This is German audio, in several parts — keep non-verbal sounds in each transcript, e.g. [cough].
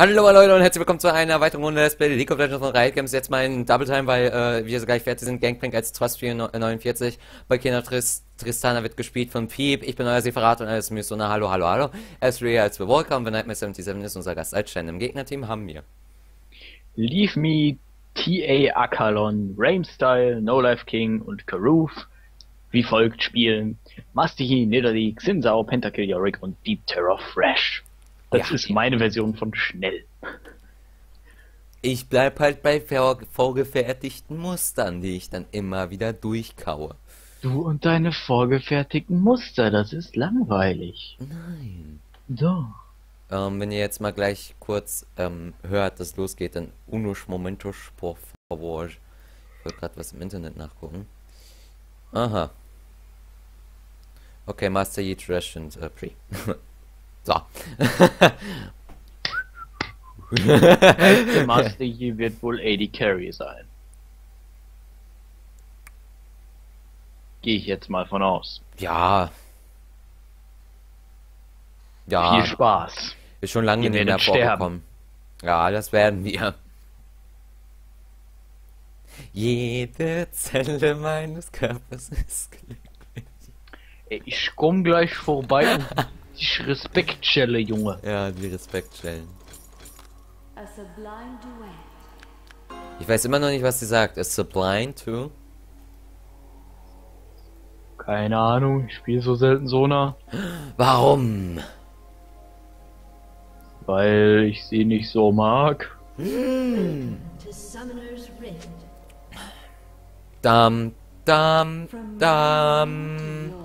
Hallo Leute und herzlich willkommen zu einer weiteren Runde Let's Play League of Legends von Riot Games. Jetzt mal in Double Time, weil äh, wir so gleich fertig sind. Gangplank als Trust 49. Bei Kinder Tris Tristana wird gespielt von Piep. Ich bin euer Separat und alles ist na Hallo, hallo, hallo. As real als wir Welcome. Wenn Nightmare 77 ist unser Gast als Stein im Gegnerteam, haben wir. Leave Me, TA Akalon, Raimstyle, No Life King und Karoof wie folgt spielen. Mastihi, Nidalee, Xinsao, Pentakill Yorick und Deep Terror Fresh. Das ja. ist meine Version von schnell. Ich bleib halt bei vorgefertigten Mustern, die ich dann immer wieder durchkaue. Du und deine vorgefertigten Muster, das ist langweilig. Nein. Doch. Ähm, wenn ihr jetzt mal gleich kurz ähm, hört, dass es losgeht, dann unos momentos por favor. Ich wollte gerade was im Internet nachgucken. Aha. Okay, Master Yi Trash und äh, Pre. [laughs] so. Der Master Yi wird wohl AD Carry sein. Gehe ich jetzt mal von aus. Ja. Ja. Viel Spaß. Ist schon lange nicht mehr vorgekommen. Ja, das werden wir. Jede Zelle meines Körpers ist glücklich. Ich komm gleich vorbei und [laughs] die Respektschelle, Junge. Ja, die Respektschellen. Ich weiß immer noch nicht, was sie sagt. A sublime too? Keine Ahnung, ich spiele so selten Sona. Warum? Weil ich sie nicht so mag. Hm. Dam, dam, dam.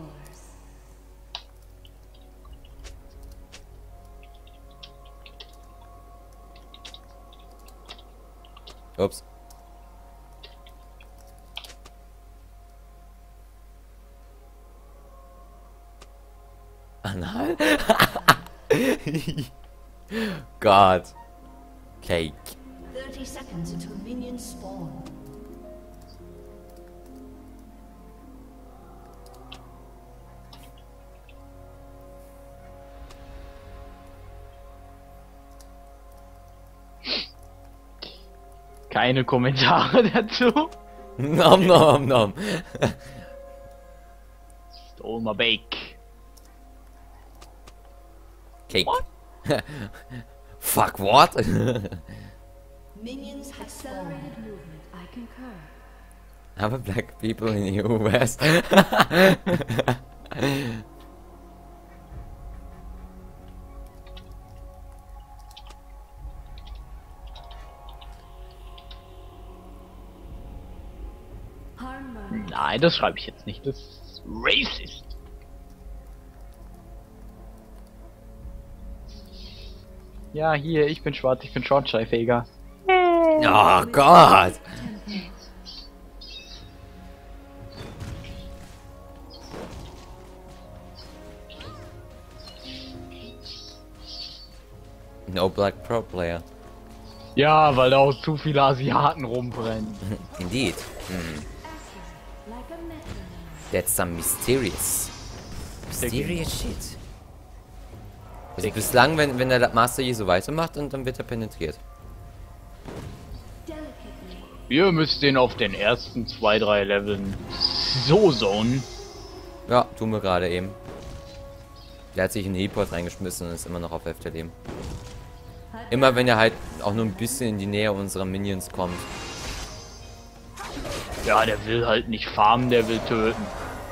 Ups. Anal? [laughs] God. Cake. 30 seconds until minions spawn. Keine Kommentare [laughs] dazu. Nom nom nom. Stole my bake. Cake. What? [laughs] Fuck what? Minions have accelerated movement. I concur. Have a black people in the US. [laughs] Nein, das schreibe ich jetzt nicht. Das ist racist. Ja, hier, ich bin schwarz, ich bin Shortscheiffäger. Oh Gott! No Black Pro Player. Ja, weil da auch zu viele Asiaten rumbrennen. [laughs] Indeed. Hm. That's some mysterious. Mysterious shit. Also bislang, wenn, wenn der Master hier so weitermacht, und dann wird er penetriert. Ihr müsst den auf den ersten zwei, drei Leveln so zonen. Ja, tun wir gerade eben. Der hat sich in den E-Port reingeschmissen und ist immer noch auf Hälfte Leben. Immer wenn er halt auch nur ein bisschen in die Nähe unserer Minions kommt. Ja, der will halt nicht farmen, der will töten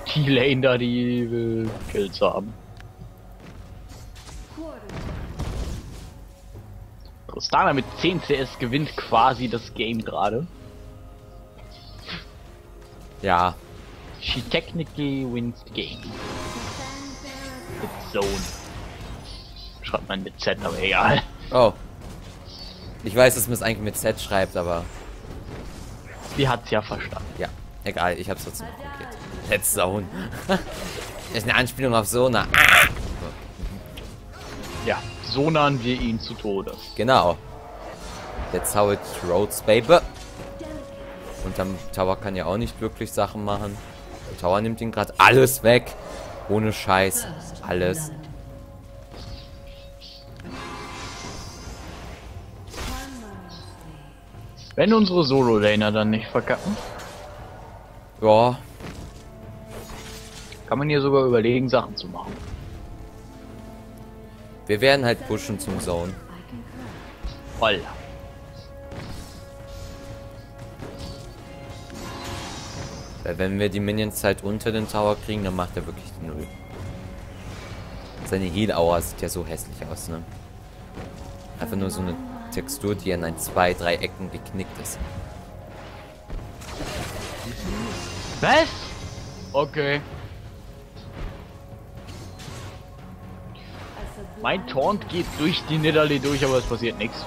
die Lane da, die will Kills haben. Tristana mit 10 CS gewinnt quasi das Game gerade. Ja. She technically wins the game. Mit Zone. Schreibt man mit Z, aber egal. Oh. Ich weiß, dass man es eigentlich mit Z schreibt, aber... Sie hat's ja verstanden. Ja, egal, ich hab's trotzdem kopiert. Head Zone. ist eine Anspielung auf Sona. Ah! Ja, sonan wir ihn zu Tode. Genau. That's how it roads, baby. Und dann Tower kann ja auch nicht wirklich Sachen machen. Der Tower nimmt ihn gerade alles weg. Ohne Scheiß. Alles. Wenn unsere Solo-Laner dann nicht verkacken, Ja, kann man hier sogar überlegen, Sachen zu machen. wir werden halt pushen zum Zone. Voll. Weil wenn wir die Minions halt unter den Tower kriegen, dann macht er wirklich die Null. Seine Heal-Aura sieht ja so hässlich aus, ne? Einfach nur so eine Textur, die an ein, zwei, drei Ecken geknickt ist. Was? Okay. Mein Taunt geht durch die Nidalee durch, aber es passiert nichts.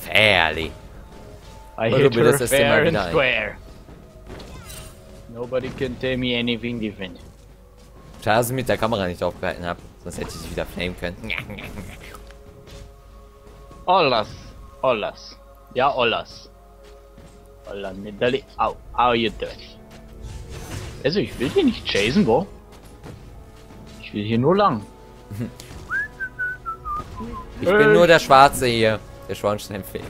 Fairly. I hit her das fair and square. Nobody can tell me anything different. Schade, dass ich mit der Kamera nicht aufgehalten habe. Sonst hätte ich wieder flamen können. Ollas. Ollas. Ja, Ollas. Olla Nidalee. Au. How you doing? Also, ich will hier nicht chasen, wo? Ich will hier nur lang. [laughs] Ich bin nur der Schwarze hier. Der Schornsteinfee.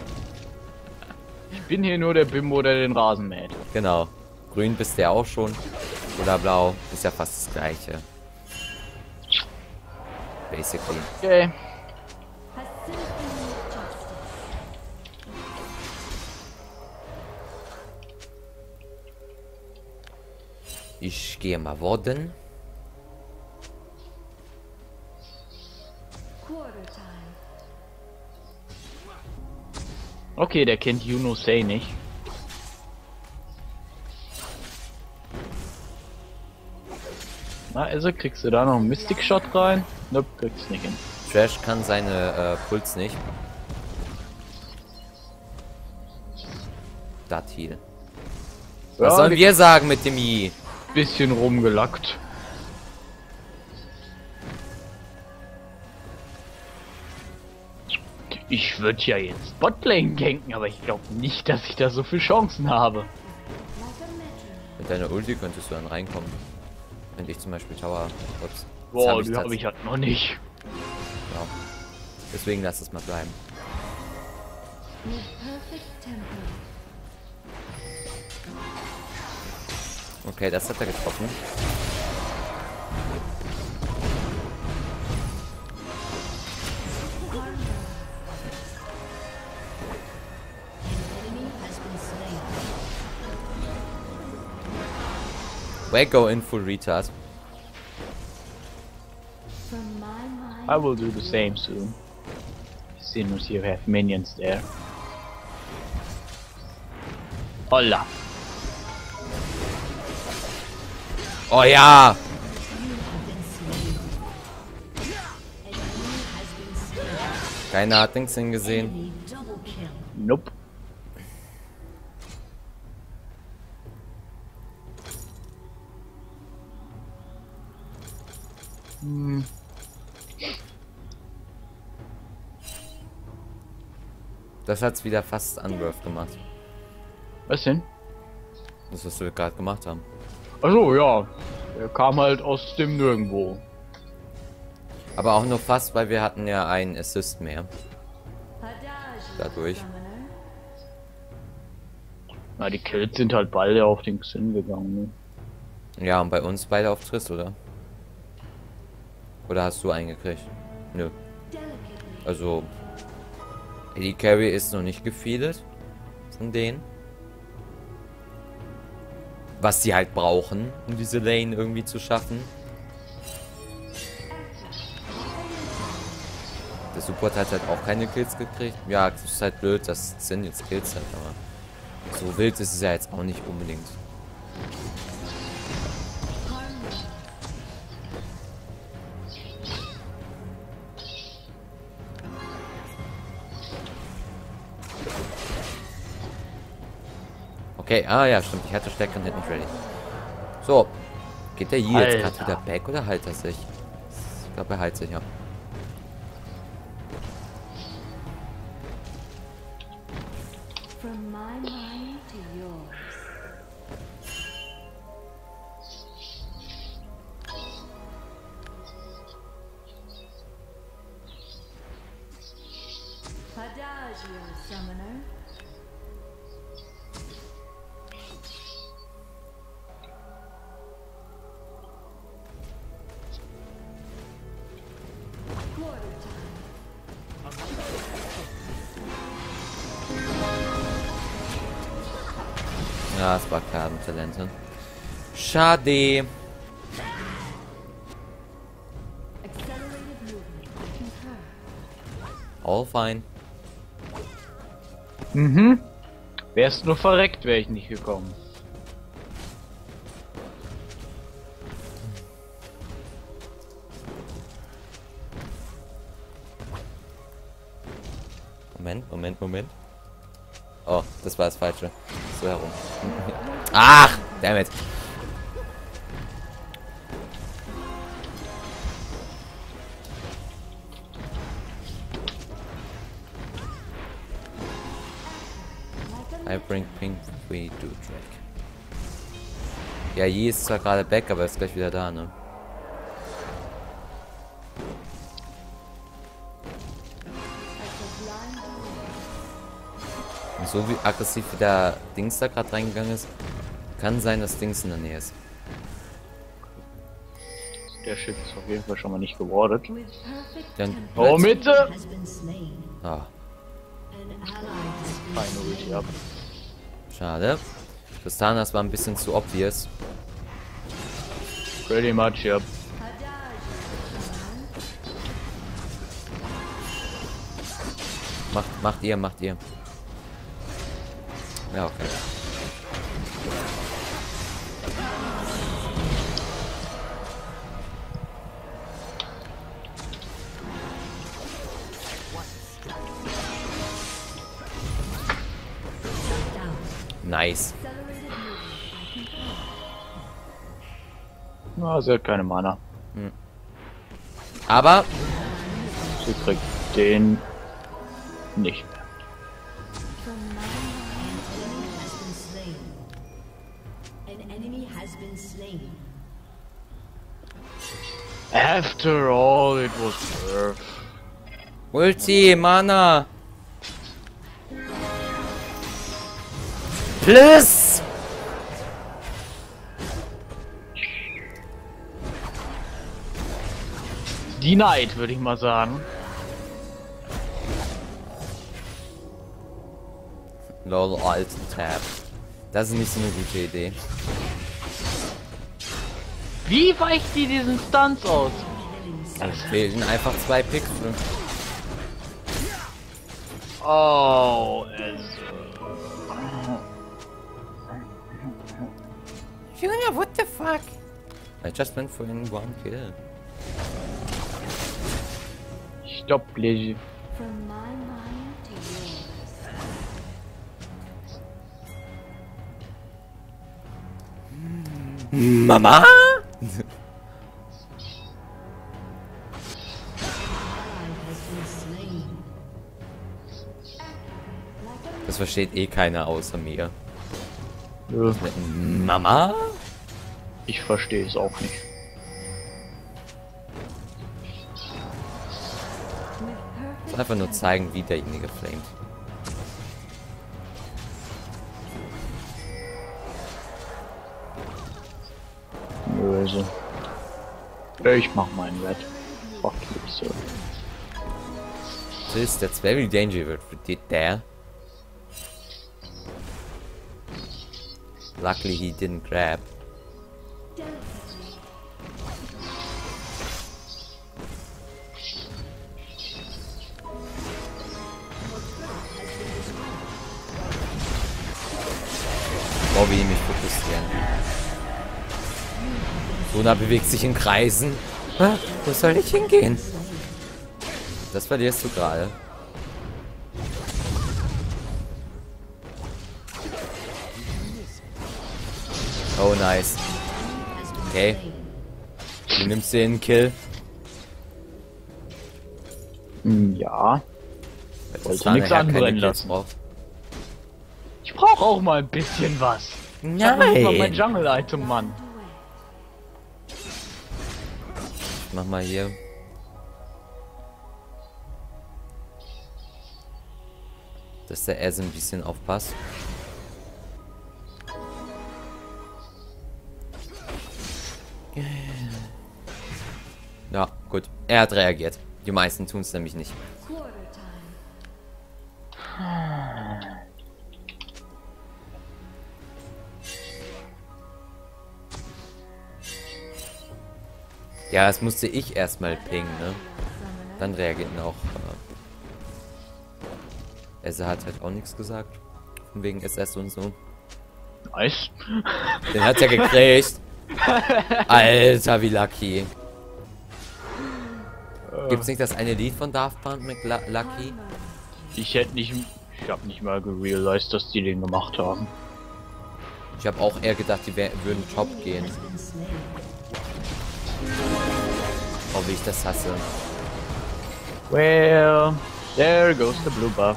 Ich bin hier nur der Bimbo, der den Rasen mäht. Genau. Grün bist du ja auch schon. Oder blau. Ist ja fast das gleiche. Basically. Okay. Ich gehe mal Worden. Okay, der kennt Juno Say nicht. Na, also kriegst du da noch einen Mystic Shot rein? Nope, kriegst nicht hin. Trash kann seine äh, Puls nicht. Dat Heal. Was Ja, sollen wir sagen mit dem I? Bisschen rumgelackt. Ich würde ja jetzt Botlane ganken, aber ich glaube nicht, dass ich da so viele Chancen habe. Mit deiner Ulti könntest du dann reinkommen. Wenn ich zum Beispiel Tower. Ups. Boah, hab die habe ich halt noch nicht. Ja. Deswegen lass es mal bleiben. Okay, das hat er getroffen. Go in full retard. I will do the same soon. Seeing as you have minions there. Hola. Oh yeah. Keiner hat nichts hingesehen. Nope. Das hat's wieder fast Unworth gemacht. Was denn? Das, was wir gerade gemacht haben. Achso, ja. Er kam halt aus dem Nirgendwo. Aber auch nur fast, weil wir hatten ja einen Assist mehr. Dadurch. Na, die Kills sind halt beide auf den Xin gegangen. Ne? Ja, und bei uns beide auf Triss, oder? Oder hast du einen gekriegt? Nö. Also, Eddie Carey ist noch nicht gefeedet von denen. Was sie halt brauchen, um diese Lane irgendwie zu schaffen. Der Support hat halt auch keine Kills gekriegt. Ja, es ist halt blöd, dass Sin jetzt Kills hat, aber so wild ist es ja jetzt auch nicht unbedingt. Okay, ah ja, stimmt. Ich hatte stärkeren Hit nicht ready. So. Geht der hier jetzt gerade wieder back oder halt er sich? Ich glaube, er heilt sich, ja. From my mind to yours. Adagio, summoner. Ja, es war Kartentalente. Schade. Accelerated movement. I concur. All fine. Mhm. Wärst nur verreckt, wäre ich nicht gekommen. Moment, Moment, Moment. Oh, das war das Falsche. So herum. Ach, damit. I bring pink, we do drag. Ja, Yi ist zwar gerade back, aber ist gleich wieder da, ne? So wie aggressiv wie der Dings da gerade reingegangen ist, kann sein, dass Dings in der Nähe ist. Der Shit ist auf jeden Fall schon mal nicht gewordet. Dann Oh, Mitte! Ah, Keine Ulti ab. schade. Tristanas war ein bisschen zu obvious. Pretty much, ja. Macht, macht ihr, macht ihr. Ja, okay. Nice. Na, sie hat keine Mana. Aber Sie kriegt den nicht. After all, it was worth. Ulti, Mana. Plus. Denied, würde ich mal sagen. Lol, Alt Tab. Das ist nicht so eine gute Idee. Wie weicht die diesen Stunts aus? Es fehlen einfach zwei ne? Oh, es. Junior, what the fuck? I just went for in one kill. Stopp, Legi. From my mind to yours. Mama? Versteht eh keiner außer mir. Nö, Mama? Ich verstehe es auch nicht. Einfach nur zeigen, wie derjenige flamet. Nö, also. Ich mach meinen Red. Fuck you, sir. This, that's very dangerous what we Luckily he didn't grab. Die mich fokussieren. Sona bewegt sich in Kreisen. Hä? Wo soll ich hingehen? Das verlierst du gerade. Oh, nice. Okay. Du nimmst den Kill. Hm, Ja. Jetzt Wollte ja keine anbrennen lassen. drauf. Ich brauche auch mal ein bisschen was. Ich noch nicht mal mein! Jungle-Item, Mann. Ich mach mal hier. Dass der Eze ein bisschen aufpasst. Ja, gut. Er hat reagiert. Die meisten tun es nämlich nicht. Ja, das musste ich erstmal pingen, ne? Dann reagierten auch. Äh, Eze hat halt auch nichts gesagt. Von wegen SS und so. Nice. Den hat er gekriegt. [laughs] Alter, wie lucky. Gibt's nicht das eine Lied von Daft Punk mit La Lucky? Ich hätte nicht... Ich habe nicht mal gerealized, dass die den gemacht haben. Ich habe auch eher gedacht, die würden top gehen. Oh, wie ich das hasse. Well, there goes the blue buff.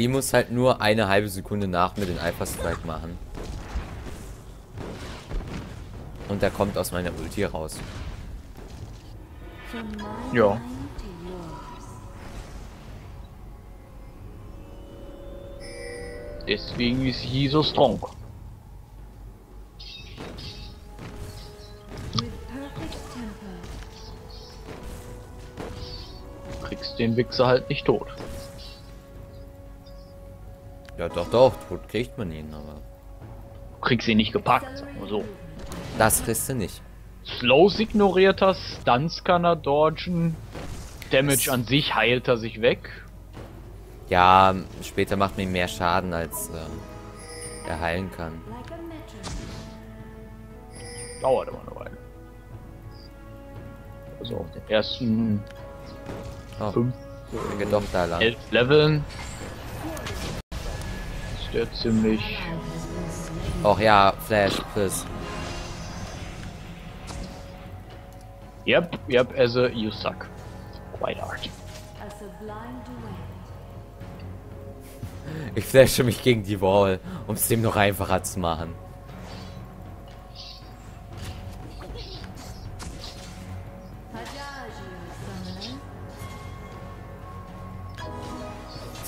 Die muss halt nur eine halbe Sekunde nach mir den Alpha Strike machen. Und der kommt aus meiner Ulti raus. Ja. Deswegen ist sie so strong. Kriegst den Wichser halt nicht tot. Ja, doch, doch, tot kriegt man ihn, aber Kriegst ihn nicht gepackt, sagen wir so. das kriegst du nicht. Slows ignoriert er, Stunts kann er dodgen. Damage an sich heilt er sich weg. Ja, später macht mir mehr Schaden, als äh, er heilen kann. Dauert aber eine Weile. Also auf den ersten Oh, fünf, geht doch da lang. elf Leveln der ziemlich... Och ja, Flash, Piss. Yep, yep, as a you suck. Quite hard. Ich flashe mich gegen die Wall, um es dem noch einfacher zu machen.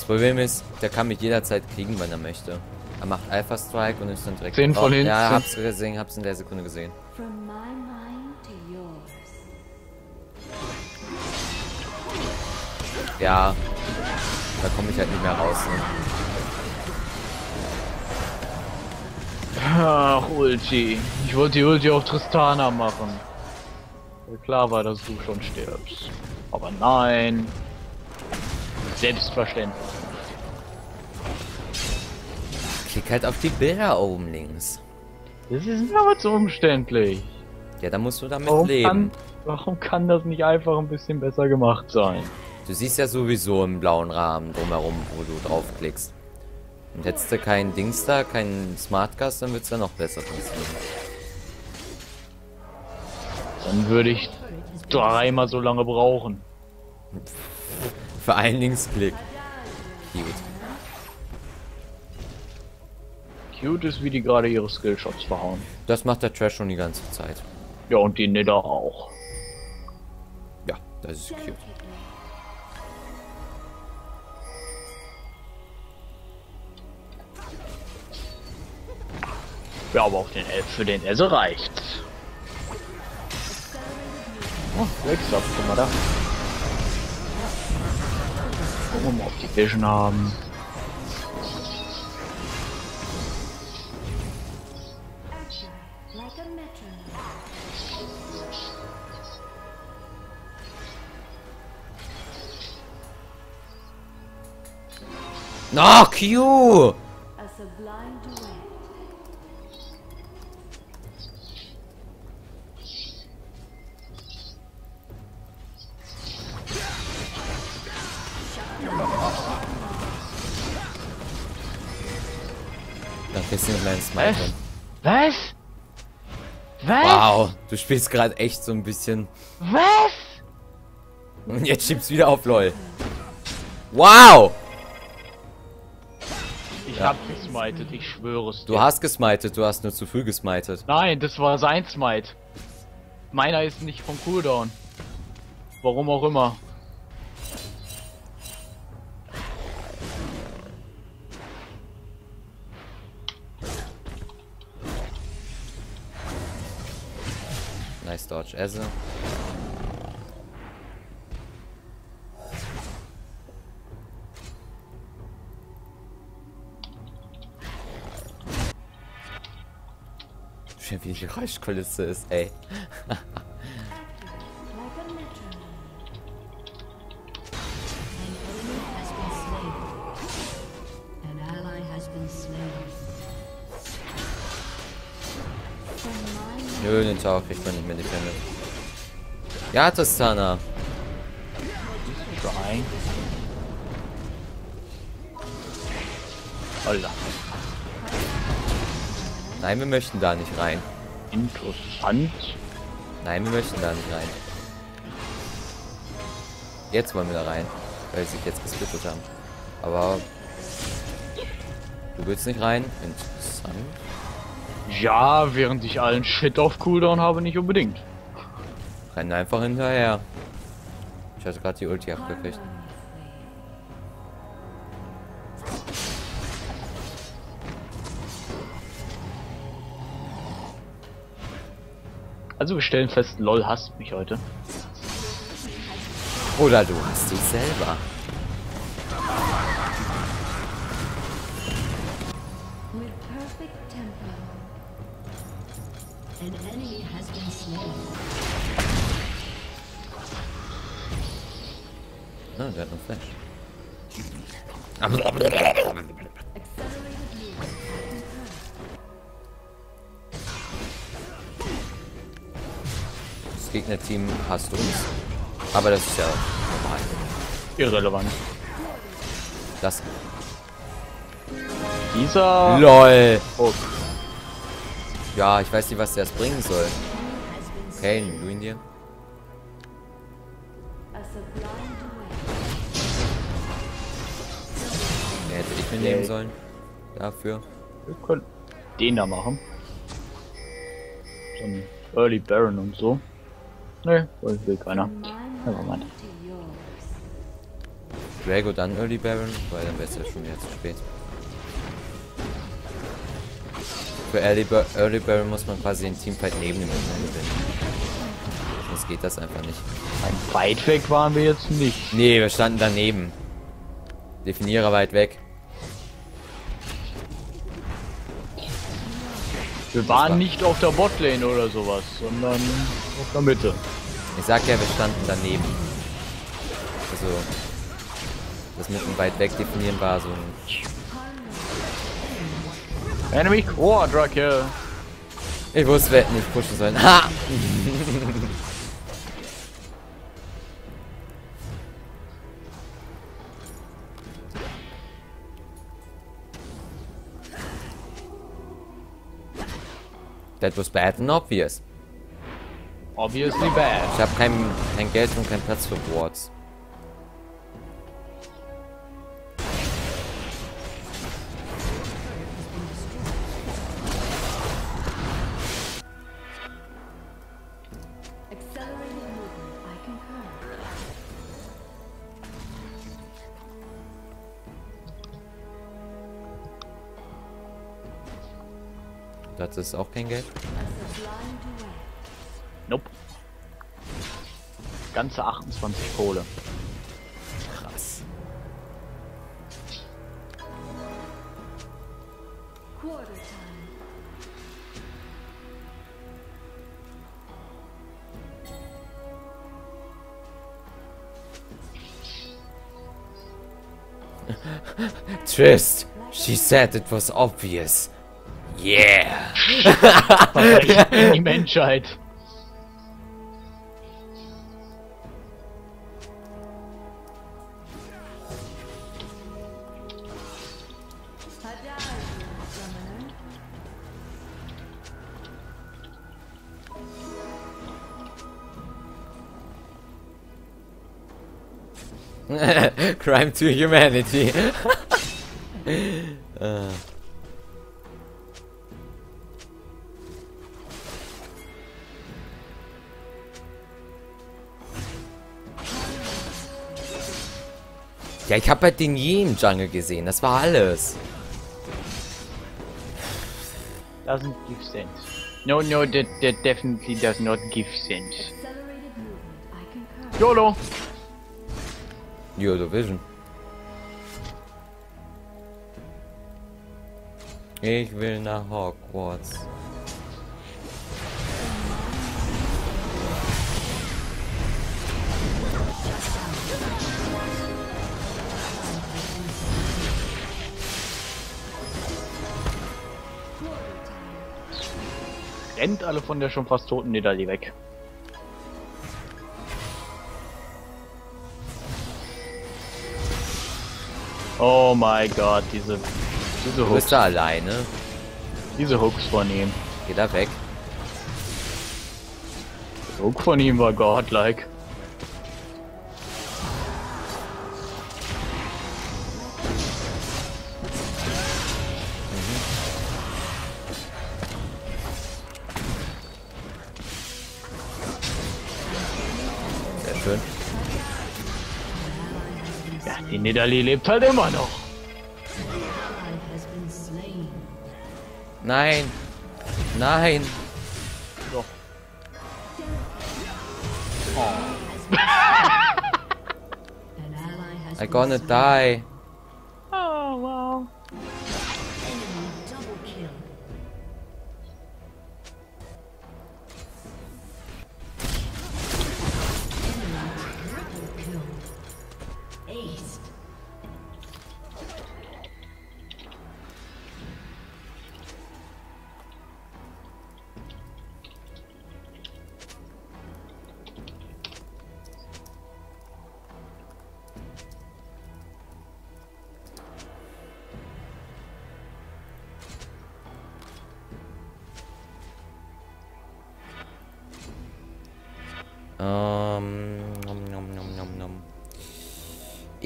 Das Problem ist, der kann mich jederzeit kriegen, wenn er möchte. Er macht Alpha Strike und ist dann direkt. Zehn von hinten. Ja, hab's gesehen, hab's in der Sekunde gesehen. Ja. Da komme ich halt nicht mehr raus. Ne? Ach, Ulti. Ich wollte die Ulti auf Tristana machen. Klar war, dass du schon stirbst. Aber nein. Selbstverständlich. Klick halt auf die Bilder oben links. Das ist aber zu umständlich. Ja, da musst du damit Warum leben. kann, warum kann das nicht einfach ein bisschen besser gemacht sein? Du siehst ja sowieso im blauen Rahmen drumherum, wo du draufklickst. Und hättest du keinen Dings da, keinen Smartcast, dann wird's ja noch besser funktionieren. Dann würde ich dreimal so lange brauchen. Für einen Linksklick. Cute. Cute ist, wie die gerade ihre Skillshots verhauen. Das macht der Trash schon die ganze Zeit. Ja, und die Nidda auch. Ja, das ist cute. Ja, aber auf den Elf für den Esse reicht's. Oh, Lex ab, guck mal da. Gucken wir mal, ob die Vision haben. Na, oh, Q! Dann kriegst du einen kleinen Smite. Was? Was? Wow, du spielst gerade echt so ein bisschen. Was? Und jetzt schiebst du wieder auf LOL. Wow! Ich hab gesmited, ich schwöre es Du hast gesmited, du hast nur zu früh gesmited. Nein, das war sein Smite. Meiner ist nicht vom Cooldown. Warum auch immer. Nice dodge, Eze. Wie die Geräuschkulisse ist, ey. Nö, den Tower kriegt man nicht mehr defended. Ja, Tristana. Trying. Alter, Nein, wir möchten da nicht rein. Interessant. Nein, wir möchten da nicht rein. Jetzt wollen wir da rein, weil sie sich jetzt gesplittet haben. Aber du willst nicht rein? Interessant. Ja, während ich allen Shit auf Cooldown habe, nicht unbedingt. Rennen einfach hinterher. Ich hatte gerade die Ulti abgekriegt. Also wir stellen fest, LOL hasst mich heute. Oder du hast dich selber. Aber das ist ja normal. Irrelevant. Das. Dieser LOL! Hook. Ja, ich weiß nicht, was der jetzt bringen soll. Okay, du ihn dir. Den hätte ich mir nehmen sollen. Dafür. Wir können den da machen. So ein Early Baron und so. Ne, will keiner. Nevermind. mind. Drago dann Early Baron, weil dann wäre es ja schon wieder zu spät. Für Early, Bar Early Baron muss man quasi den Teamfight neben dem Gegner gewinnen. Sonst geht das einfach nicht. Ein weit weg waren wir jetzt nicht. Nee, wir standen daneben. Definierer weit weg. Wir waren nicht auf der Botlane oder sowas, sondern auf der Mitte. Ich sag ja, wir standen daneben. Also, das mit dem weit weg definieren war so ein... Enemy Quadra Kill. Ich wusste, wir hätten nicht pushen sollen. Ha! That was bad and obvious. Obviously bad. Ich habe kein, kein Geld und keinen Platz für Wards. Das ist auch kein Geld. Ganze 28 Kohle. Krass. Quarter time. Trist, she said it was obvious. Yeah. [laughs] Die Menschheit. Crime to Humanity. [laughs] äh. Ja, ich habe halt den Yi im Jungle gesehen. Das war alles. Doesn't give sense. No, no, that, that definitely does not give sense. YOLO! YOLO Vision. Ich will nach Hogwarts. Rennt alle von der schon fast toten Nidalee weg. Oh mein Gott, diese, diese Du Hooks, bist da alleine. diese Hooks von ihm. Geh da weg. Der Hook von ihm war godlike. Nidalee lebt halt immer noch. Nein. Nein. Doch. Has [laughs] I gonna die.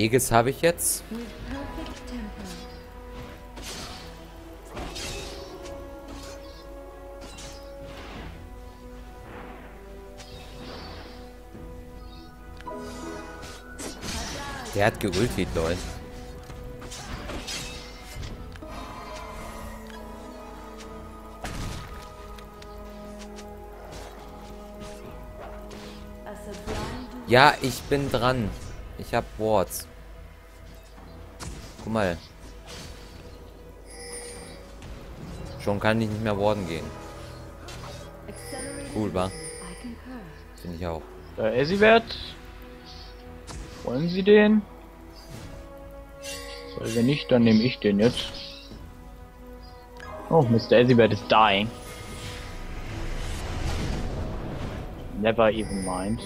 Aegis habe ich jetzt. Der hat geultet, duet. Ja, ich bin dran. Ich hab Wards. Guck mal. Schon kann ich nicht mehr Warden gehen. Cool, wa? I concur. Finde ich auch. Da Esivert. Wollen Sie den? Weil wenn nicht, dann nehme ich den jetzt. Oh, Mr. Esivert is dying. Never even mind.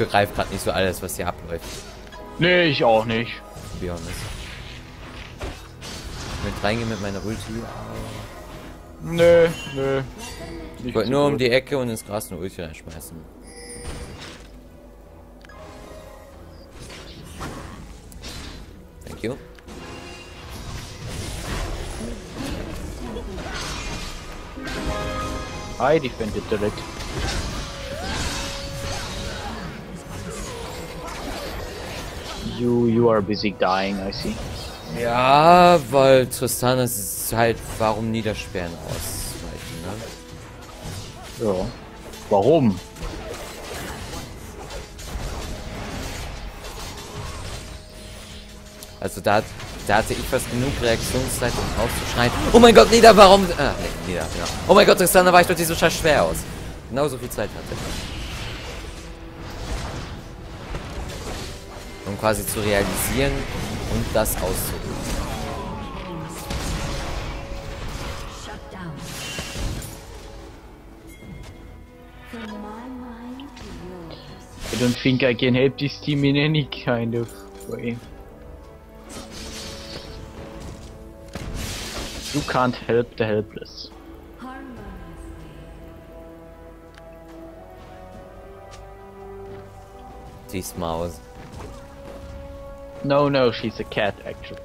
Begreife gerade nicht so alles, was hier abläuft. Nee, ich auch nicht. To be honest. Mit reingehen mit meiner Ulti. Nö, nö. Ich wollte nur um die Ecke und ins Gras eine Ulti reinschmeißen. Thank you. I defended the red. You, you are busy dying, I see. Ja, weil Tristan ist halt, warum Niedersperren ausweichen, ne? Ja. Warum? Also da, da hatte ich fast genug Reaktionszeit, um auszuschreien. Oh mein Gott, Nieder, warum? Ah, nee, Nieder, ja. Oh mein Gott, Tristan, da war ich doch so scheiß schwer aus. Genauso viel Zeit hatte. Um quasi zu realisieren und das auszuüben. I don't think I can help this team in any kind of way. You can't help the helpless. Die Maus. No, no, she's a cat, actually.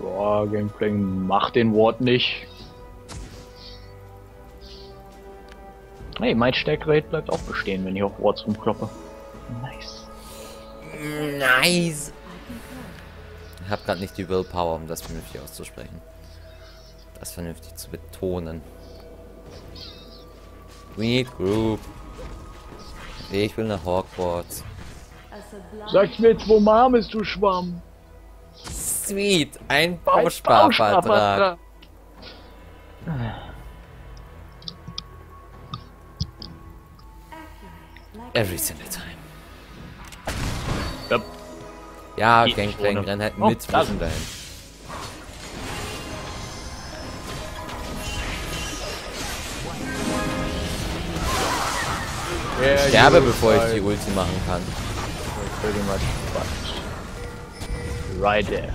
Boah, Gameplay macht den Ward nicht. Hey, mein Stärkerate bleibt auch bestehen, wenn ich auf Wards rumkloppe. Nice. Nice! Ich hab grad nicht die Willpower, um das vernünftig auszusprechen. Das vernünftig zu betonen. We need group. Ich will nach Hogwarts. A sublime Sag mir jetzt, wo Mom ist, du Schwamm. Sweet, ein Bausparvertrag. Every single time. Yep. Ja, nicht Gangplank, renn halt Oh, mit sind dahin. Yeah, Sterbe, you bevor ich die Ulti machen kann. Pretty much. Right there.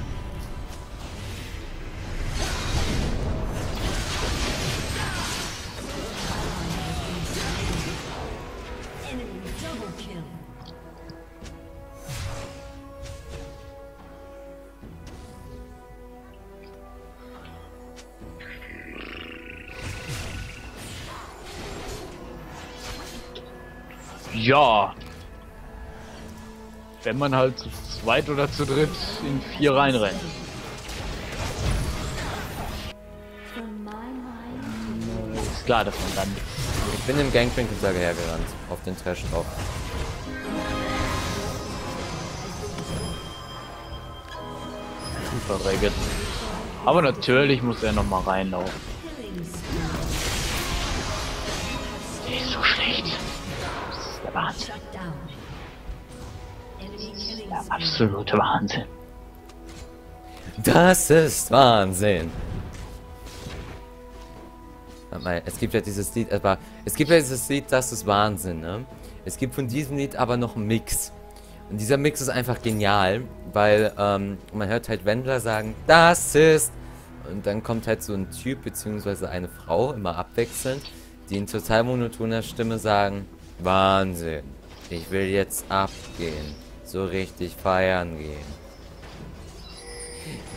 Ja. Wenn man halt zu zweit oder zu dritt in vier reinrennt. Ist klar, dass man dann Ich bin im Gangplank hinterhergerannt. Auf den Trash drauf. super regelt. Aber natürlich muss er noch mal reinlaufen. Wahnsinn. Der absolute Wahnsinn. Das ist Wahnsinn. Warte mal, es gibt ja dieses Lied, aber es gibt ja dieses Lied, das ist Wahnsinn, ne? Es gibt von diesem Lied aber noch einen Mix. Und dieser Mix ist einfach genial, weil ähm, man hört halt Wendler sagen, das ist. Und dann kommt halt so ein Typ beziehungsweise eine Frau, immer abwechselnd, die in total monotoner Stimme sagen, Wahnsinn, ich will jetzt abgehen, so richtig feiern gehen.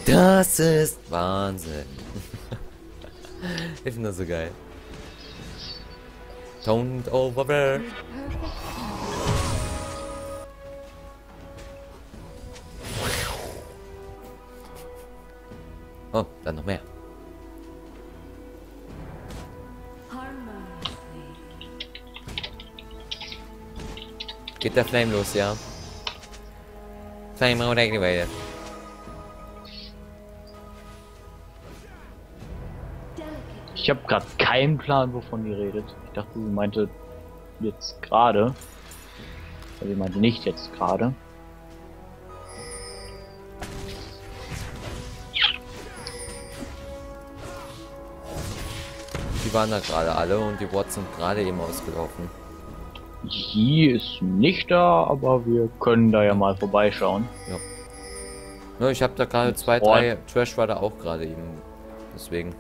Das ist Wahnsinn. [laughs] ich finde das so geil. Don't over. Oh, dann noch mehr. Geht der Flame los, ja? Flame Mode activated. Ich habe gerade keinen Plan, wovon die redet. Ich dachte, sie meinte jetzt gerade. Also sie meinte nicht jetzt gerade. Die waren da gerade alle und die Wards sind gerade eben ausgelaufen. Sie ist nicht da, aber wir können da ja mal vorbeischauen. Ja, ich habe da gerade zwei, drei. Trash war da auch gerade eben. Deswegen.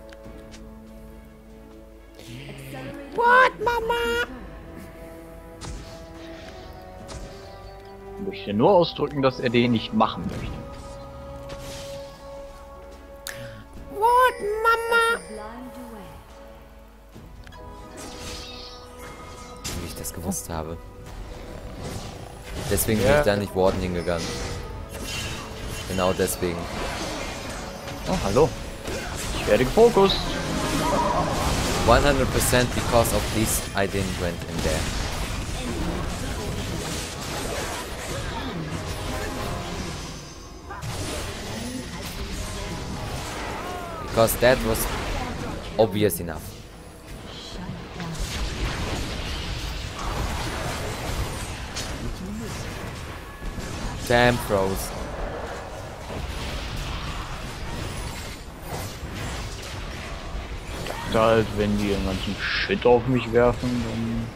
Ich möchte nur ausdrücken, dass er den nicht machen möchte. Deswegen bin ich da nicht Warden hingegangen. Genau deswegen. Oh, hallo. Ich werde gefokust. 100% because of this I didn't went in there. Because that was obvious enough. Damn froze. dachte halt, wenn die den ganzen Shit auf mich werfen, dann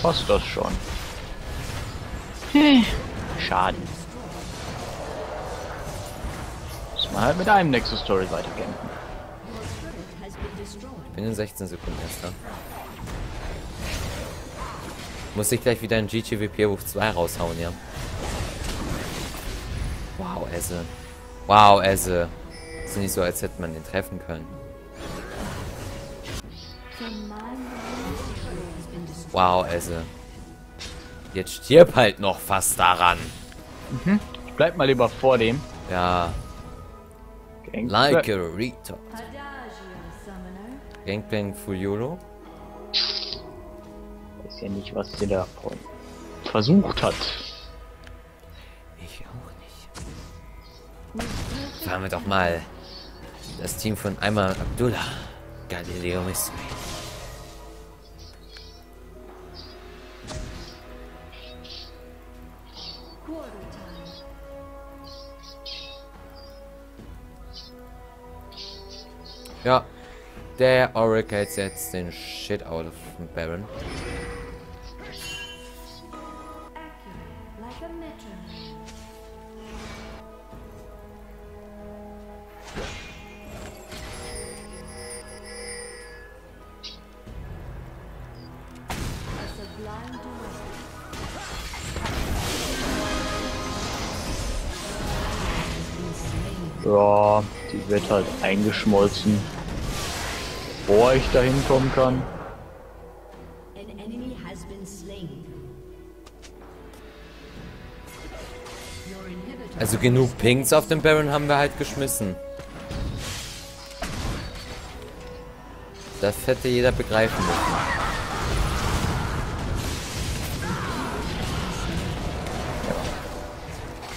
passt das schon. Hm, Schade. Muss man halt mit einem Nexus Story weiterkämpfen. Ich bin in 16 Sekunden erst da. Muss ich gleich wieder ein GGWP hoch 2 raushauen, ja. Wow, Esse. Wow, Esse. Ist nicht so, als hätte man den treffen können. Wow, Esse. Jetzt stirb halt noch fast daran. Ich bleib mal lieber vor dem. Ja, Gang. like a retard. Gangplank Fuliolo. weiß ja nicht, was der da vorhin versucht hat. Fahren wir doch mal das Team von einmal Abdullah. Galileo Mystery. Ja, der Oracle setzt den Shit out of Baron. Eingeschmolzen. Bevor ich da hinkommen kann. Also genug Pinks auf dem Baron haben wir halt geschmissen. Das hätte jeder begreifen müssen.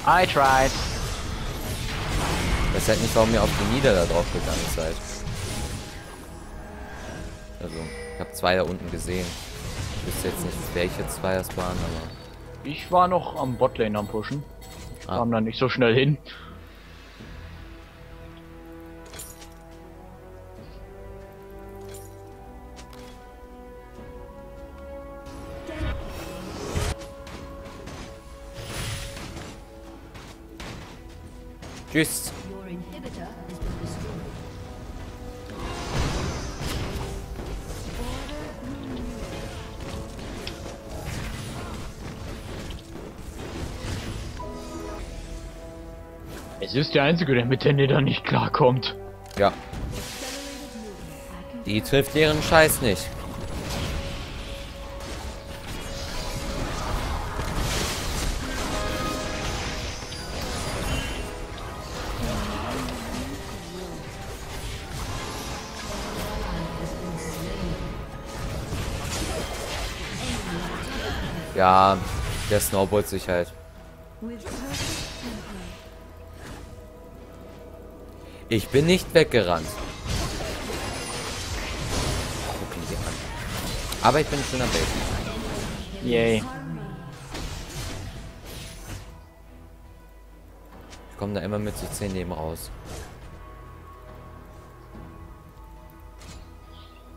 I tried. Ich weiß halt nicht, warum ihr auf die Nieder da drauf gegangen seid. Also, ich habe zwei da unten gesehen. Ich wüsste jetzt nicht, welche zwei das waren, aber... Ich war noch am Botlane am Pushen. Ah. Kam da nicht so schnell hin. Tschüss! Es ist der Einzige, der mit der Nidder nicht klarkommt. Ja. Die trifft ihren Scheiß nicht. Ja, der snowballt sich halt. Ich bin nicht weggerannt. Gucken Sie an. Aber ich bin schon am Base. Yay. Ich komme da immer mit so 10 Leben raus.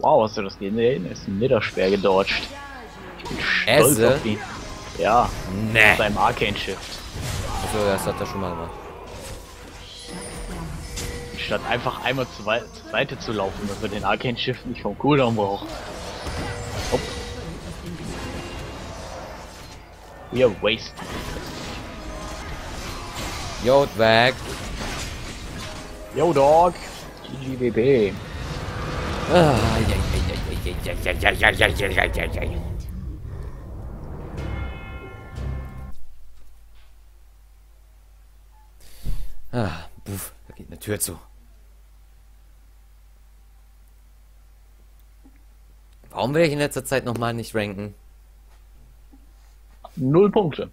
Wow, hast du das gesehen? Da hinten ist ein Niddersperr gedodged. Ich bin stolz Esse? auf ihn. Ja, Ne. beim Arcane Shift. Achso, das hat er schon mal gemacht statt einfach einmal zur, zur Seite zu laufen, dass wir den Arcane Shift nicht vom Cooldown brauchen. Hopp. We are wasted. Jod weg. Yo Dog. GGBB. Ah, Ah, da geht eine Tür zu. Warum will ich in letzter Zeit nochmal nicht ranken? Null Punkte.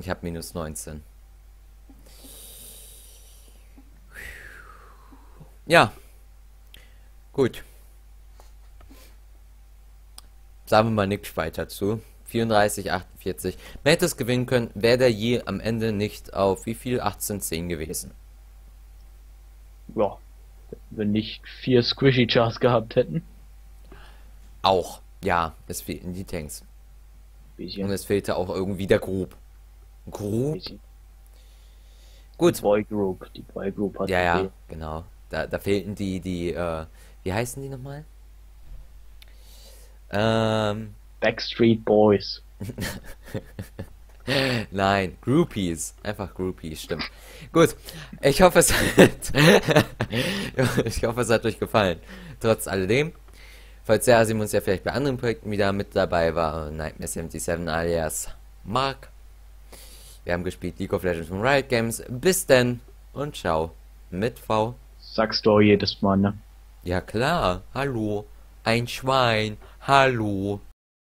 Ich habe minus 19. Ja. Gut. Sagen wir mal nichts weiter zu. 34, 48. Man hätte es gewinnen können, wäre der je am Ende nicht auf wie viel? 18, 10 gewesen. Ja. Wenn nicht vier Squishy Chars gehabt hätten. Auch. Ja, es fehlten die Tanks. Und Bisschen. es fehlte auch irgendwie der Group. Group? bisschen. Gut. Boy Group. Die Boy Group hat Ja, ja, gefehlt. genau. Da, da fehlten die, die, äh, wie heißen die nochmal? Ähm, Backstreet Boys. [laughs] Nein, Groupies. Einfach Groupies, stimmt. Gut, ich hoffe, es hat, [laughs] ich hoffe, es hat euch gefallen. Trotz alledem, falls ja, sehen wir uns ja vielleicht bei anderen Projekten wieder mit dabei war. Nightmare 77 alias Mark. Wir haben gespielt League of Legends von Riot Games. Bis denn und ciao. Mit V. Sagst du auch jedes Mal, ne? Ja klar, hallo. Ein Schwein, hallo.